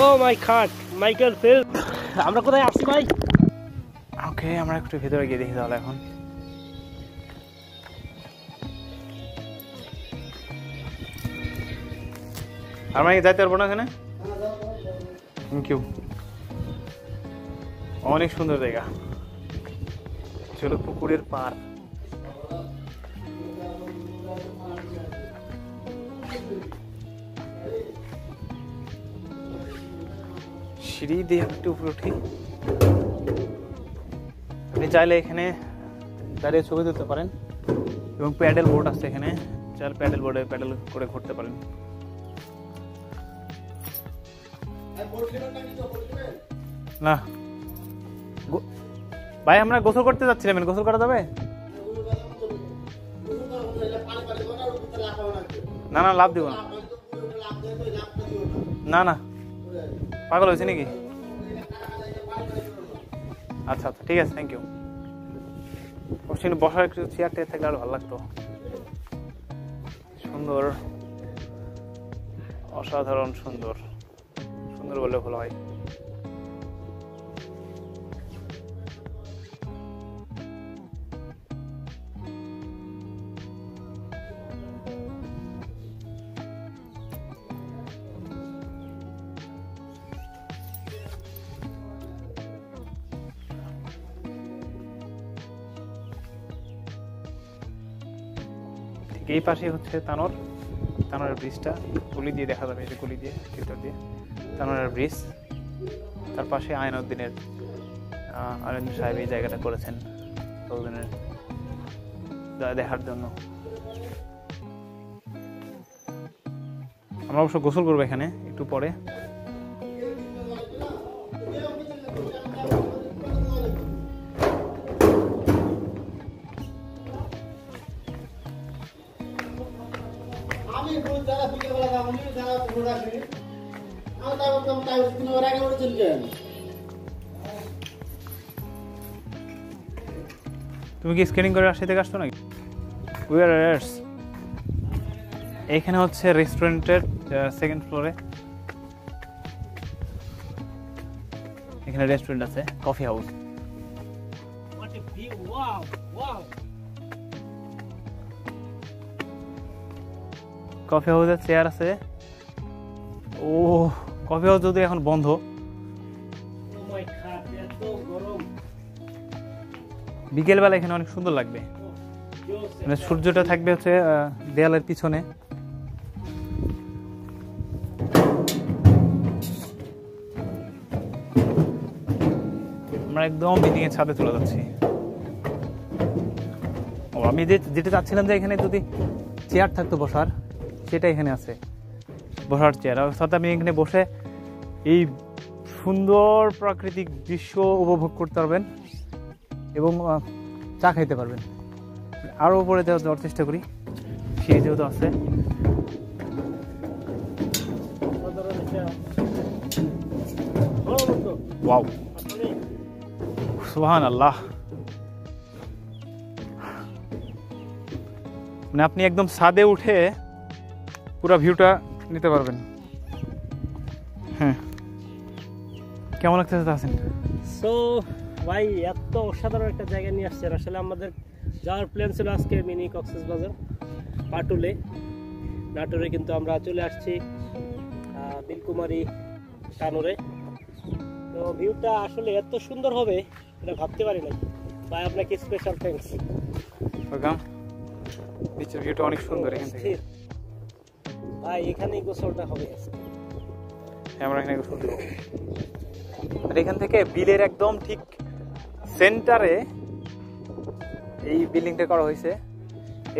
ও মাই খাট Michael feel আমরা কোথায় আসছি ভাই? ওকে, আমরা একটু ভেতরে গিয়ে দেখি তাহলে এখন। আমরা যাইতে পারব না এখানে? থ্যাংক ইউ অনেক সুন্দর জায়গা। ছিল পুকুরের পার সিঁড়ি দিয়ে একটু উপরে উঠি। আপনি চাইলে এখানে দাঁড়িয়ে ছবি তুলতে পারেন এবং প্যাডেল বোর্ড আছে এখানে। চাইলে প্যাডেল বোর্ডে প্যাডেল করে ঘুরতে পারেন। না। গো- ভাই, আমরা গোসল করতে যাচ্ছিলাম, গোসল করা যাবে? না না লাভ দিব না। না না। পাগল হয়েছে নাকি? আচ্ছা আচ্ছা ঠিক আছে থ্যাংক ইউ অবশ্যই বসার একটু চেয়ার টেয়ার থাকলে আরও ভালো লাগতো। সুন্দর, অসাধারণ সুন্দর। সুন্দর বলে ভালো হয়। এই পাশে হচ্ছে তানোর। তানোরের ব্রিজটা। গুলি দিয়ে দেখা যাবে যে গুলি দিয়ে, ভিতর দিয়ে। তানোরের ব্রিজ। তার পাশে আইনউদ্দিনের আইনউদ্দিন সাহেব এই জায়গাটা করেছেন লোকজনের দেখার জন্য। আমরা অবশ্য গোসল করব এখানে, একটু পরে। তুমি কি স্ক্যানিং করে রাজশাহী থেকে আসছো নাকি? উইয়ার এইখানে হচ্ছে রেস্টুরেন্টের সেকেন্ড ফ্লোরে এখানে রেস্টুরেন্ট আছে কফি হাউস কফি হাউসের চেয়ার আছে। ও কফি হাউস যদি এখন বন্ধ। বিকেলবেলা এখানে অনেক সুন্দর লাগবে। মানে সূর্যটা থাকবে হচ্ছে দেয়ালের পিছনে। আমরা একদম বিল্ডিং এর ছাদে চলে যাচ্ছি। ও, আমি যে যেটা চাচ্ছিলাম যে এখানে যদি চেয়ার থাকতো বসার। সেটা এখানে আছে। বসার চেয়ার অর্থাৎ আমি এখানে বসে এই সুন্দর প্রাকৃতিক দৃশ্য উপভোগ করতে পারবেন এবং চা খাইতে পারবেন। আরও উপরে যাওয়ার যাওয়ার চেষ্টা করি। সিঁড়ি যেহেতু আছে। ওয়াও। সুহান আল্লাহ মানে আপনি একদম ছাদে উঠে পুরো ভিউটা নিতে পারবেন। হ্যাঁ। কেমন লাগতেছে তাহসিন? সো ভাই এত অসাধারণ একটা জায়গা নিয়ে আসছেন। আসলে আমাদের যাওয়ার প্ল্যান ছিল আজকে মিনি কক্সেস বাজার পাটুলে। নাটোরে কিন্তু আমরা চলে আসছি আহ, দিলকুমারী কানুরে তো ভিউটা আসলে এত সুন্দর হবে এটা ভাবতে পারি নাই। ভাই আপনাকে স্পেশাল থ্যাঙ্কস ওয়েলকাম। নিচের ভিউটা অনেক সুন্দর এখান থেকে। ভাই এখানেই গোসলটা হবে। হ্যাঁ, আমরা এখানে গোসল দেবো। আর এখান থেকে বিলের একদম ঠিক সেন্টারে এই বিল্ডিংটা করা হয়েছে।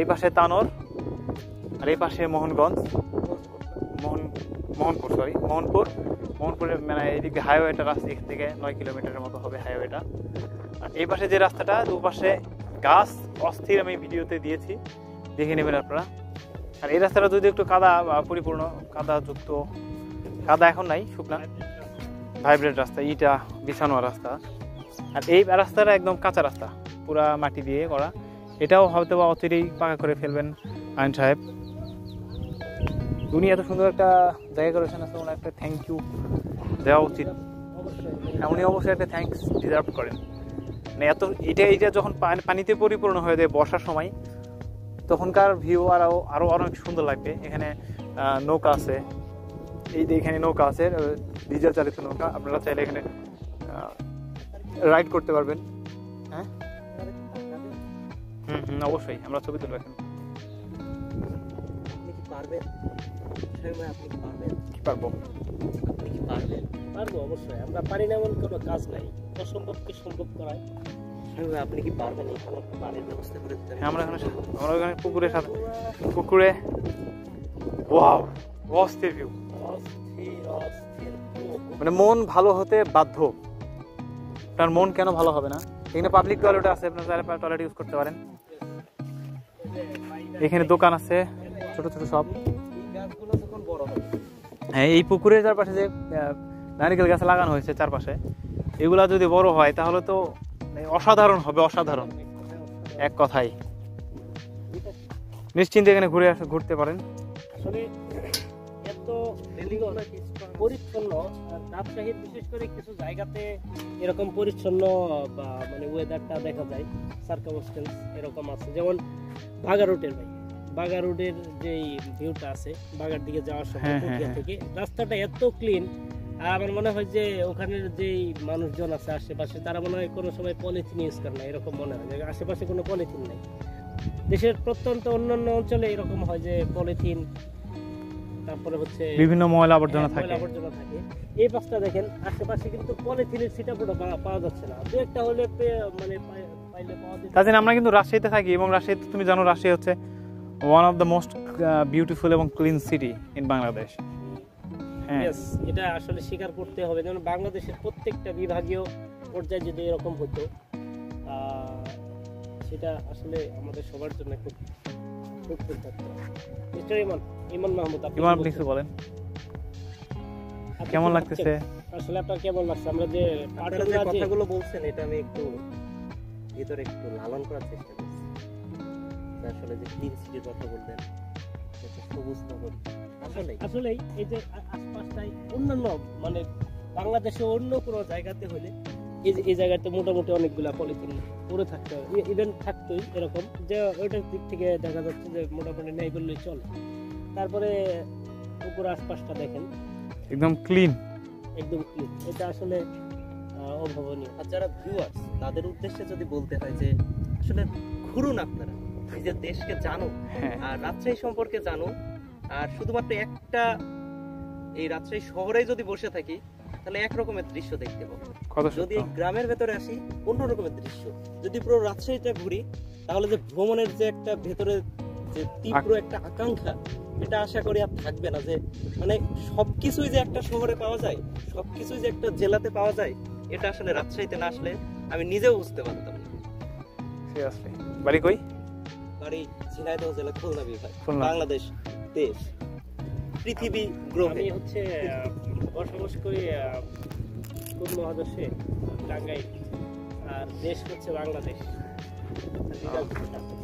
এই পাশে তানোর আর এই পাশে মোহনগঞ্জ। মোহন মোহনপুর সরি মোহনপুর। মোহনপুরের মানে এইদিকে হাইওয়েটা রাস্তা এখান থেকে নয় কিলোমিটারের মতো হবে হাইওয়েটা আর এই পাশে যে রাস্তাটা দুপাশে গাছ অস্থির আমি ভিডিওতে দিয়েছি। দেখে নেবেন আপনারা। আর এই রাস্তাটা যদি একটু কাদা পরিপূর্ণ কাদা যুক্ত কাদা এখন নাই, শুকনা। ভাইব্রেট রাস্তা, ইটা বিছানো রাস্তা। আর এই রাস্তাটা একদম কাঁচা রাস্তা, পুরা মাটি দিয়ে করা। এটাও হয়তো বা অচিরেই পাকা করে ফেলবেন আইন সাহেব। উনি এত সুন্দর একটা জায়গা করেছেন, আসলে ওনার একটা থ্যাংক ইউ দেওয়া উচিত। হ্যাঁ উনি অবশ্যই একটা থ্যাঙ্কস ডিজার্ভ করেন। মানে এত, এটা এটা যখন পানি- পানিতে পরিপূর্ণ হয়ে যায় বর্ষার সময় তখনকার ভিউ আরও আরও অনেক সুন্দর লাগবে। এখানে নৌকা আছে। এই যে এখানে নৌকা আছে ডিজেল চালিত নৌকা। আপনারা চাইলে এখানে রাইড করতে পারবেন। হ্যাঁ? হুম হুম অবশ্যই। আমরা ছবি তুলবো এখন। পারবেন? আপনি কি পারবেন? কি পারব? আপনি কি পারবেন? পারব অবশ্যই। আমরা পারি না এমন কোনো কাজ নাই। অসম্ভবকে সম্ভব করায়। আপনি কি পারবেন? এখানে পানির ব্যবস্থা করে দিতে হ্যাঁ আমরা এখানে আমরা পুকুরের সাথে পুকুরে ওয়াও অস্থির ভিউ অস্থির অস্থির মানে মন ভালো হতে বাধ্য। আপনার মন কেন ভালো হবে না? এখানে পাবলিক টয়লেট আছে আপনার চাইলে টয়লেট ইউজ করতে পারেন। এখানে দোকান আছে ছোট ছোট সব। বড় হ্যাঁ এই পুকুরের চারপাশে যে নারকেল গাছ লাগানো হয়েছে চারপাশে এগুলা যদি বড় হয় তাহলে তো অসাধারণ হবে অসাধারণ। এক কথাই নিশ্চিন্তে এখানে ঘুরে আসে ঘুরতে পারেন। আসলে এত পরিচ্ছন্ন রাজশাহীর বিশেষ করে কিছু জায়গাতে এরকম পরিচ্ছন্ন বা মানে ওয়েদারটা দেখা যায় সার্কামস্টেন্স এরকম আছে। যেমন বাগা রোডের ভাই বাগা রোডের যেই ভিউটা আছে বাগার দিকে যাওয়ার সময় হ্যাঁ, হ্যাঁ, হ্যাঁ। থেকে রাস্তাটা এত ক্লিন আর আমার মনে হয় যে ওখানের যেই মানুষজন আছে আশেপাশে তারা মনে হয় কোনো সময় পলিথিন ইউজ করে না এরকম মনে হয়। যে আশেপাশে কোনো পলিথিন নেই। দেশের প্রত্যন্ত অন্যান্য অঞ্চলে এরকম হয় যে পলিথিন তারপরে হচ্ছে বিভিন্ন ময়লা আবর্জনা হ্যাঁ, থাকে। আবর্জনা থাকে। এই পাশটা দেখেন আশেপাশে কিন্তু পলিথিনের সিটা পুরো পাওয়া যাচ্ছে না। দু একটা হলে মানে তাছাড়া আমরা কিন্তু রাজশাহীতে থাকি এবং রাজশাহীতে তুমি জানো রাজশাহী হচ্ছে one of the most beautiful এবং ক্লিন সিটি ইন বাংলাদেশ এটা আসলে স্বীকার করতে হবে। যেমন বাংলাদেশের প্রত্যেকটা বিভাগীয় পর্যায়ে যদি এরকম হতো সেটা আসলে আমাদের সবার জন্য খুব মিস্টার ইমন ইমন মাহমুদ আপনি ইমান আপনি কিছু বলেন। কেমন লাগতেছে? আসলে আপনার কেমন লাগছে? আমরা যে কথাগুলো বলছেন এটা আমি একটু ভিতরে একটু লালন করার চেষ্টা করছি। আসলে যে ক্লিন সিটির কথা বললেন সবুজ নগর। আসলে আসলেই এই যে আ- আশপাশটাই অন্যান্য মানে বাংলাদেশে অন্য কোনো জায়গাতে হলে এই এই জায়গাতে মোটামুটি অনেকগুলা পলিথিন পড়ে থাকতো ইভেন থাকতোই এরকম। যে ওইটার দিক থেকে দেখা যাচ্ছে যে মোটামুটি নেই বললেই চলে। তারপরে পুকুর আশপাশটা দেখেন। একদম ক্লিন একদম ক্লিন এটা আসলে অভাবনীয়। আর যারা ভিউয়ার্স তাদের উদ্দেশ্যে যদি বলতে হয় যে আসলে ঘুরুন আপনারা। নিজের দেশকে জানুন। হ্যাঁ। আর রাজশাহী সম্পর্কে জানুন। আর শুধুমাত্র একটা এই রাজশাহী শহরে যদি বসে থাকি তাহলে এক রকমের দৃশ্য দেখতে পাবো। যদি গ্রামের ভেতরে আসি অন্য রকমের দৃশ্য। যদি পুরো রাজশাহীটা ঘুরি তাহলে যে ভ্রমণের যে একটা ভেতরে যে তীব্র একটা আকাঙ্ক্ষা এটা আশা করি আর থাকবে না যে মানে সবকিছুই যে একটা শহরে পাওয়া যায় সবকিছুই যে একটা জেলাতে পাওয়া যায় এটা আসলে রাজশাহীতে না আসলে আমি নিজেও বুঝতে পারতাম না। বাড়ি কই? বাড়ি ঝিনাইদহ জেলা খুলনা বিভাগ বাংলাদেশ। দেশ পৃথিবী গ্রহে। আমি হচ্ছে বসবাস করি কোন মহাদেশে? টাঙ্গাইল। আর দেশ হচ্ছে বাংলাদেশ।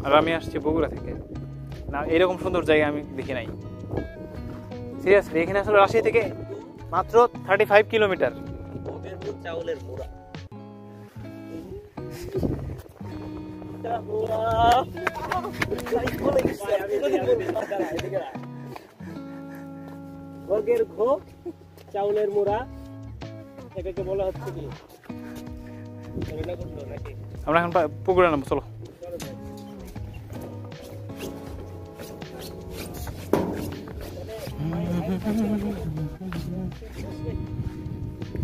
আর আমি আসছি বগুড়া থেকে। না এরকম সুন্দর জায়গা আমি দেখি নাই। সিরিয়াসলি এখানে আসলে রাজশাহী থেকে মাত্র থার্টি ফাইভ কিলোমিটার চাউলের মোড়া। ভোগের ঘো চাউলের মুড়া, এটাকে বলা হচ্ছে কি? আমরা এখন পুকুরে নামবো, চলো।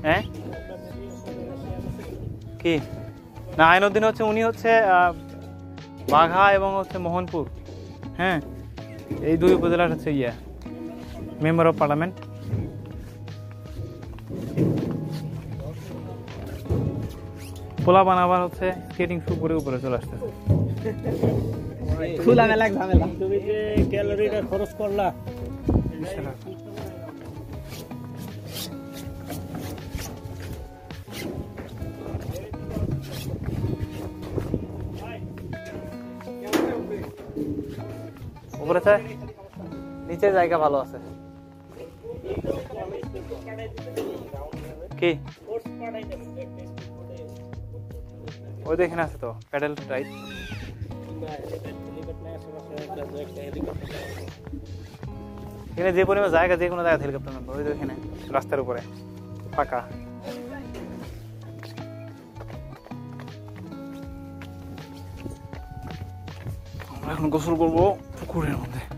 হ্যাঁ? কি? না আইনুদ্দিন হচ্ছে, উনি হচ্ছে বাঘা এবং হচ্ছে মোহনপুর হ্যাঁ? এই দুই উপজেলার হচ্ছে ইয়ে মেম্বার অফ পার্লামেন্ট পোলা বানাবার হচ্ছে স্কেটিং শু করে উপরে চলে আসছে। খোলামেলা ঝামেলা তুমি যে ক্যালোরিটা খরচ করলা উপরে নিচে জায়গা ভালো আছে। কি? ওই দেখেন আছে তো, প্যাডেল হেলিকপ্টার এখানে যে পরিমাণ জায়গা, যে কোনো জায়গা হেলিকপ্টার নামবে। ওই এখানে, রাস্তার উপরে। ফাঁকা। আমরা এখন গোসল করব। পুকুরের মধ্যে